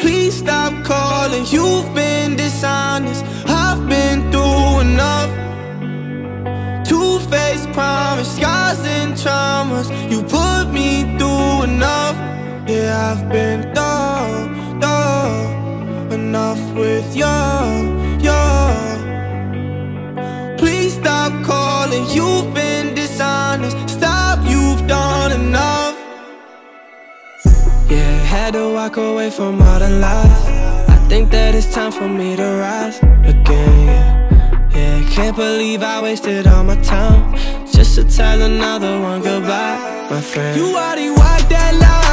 Please stop calling, you've been dishonest. I've been through enough. Two-faced promise, scars and traumas. You put me through enough. Yeah, I've been through, through Enough with you, you Please stop calling, you've been Yeah, had to walk away from all the lies. I think that it's time for me to rise again, yeah can't believe I wasted all my time Just to tell another one goodbye, my friend. You already walked that line,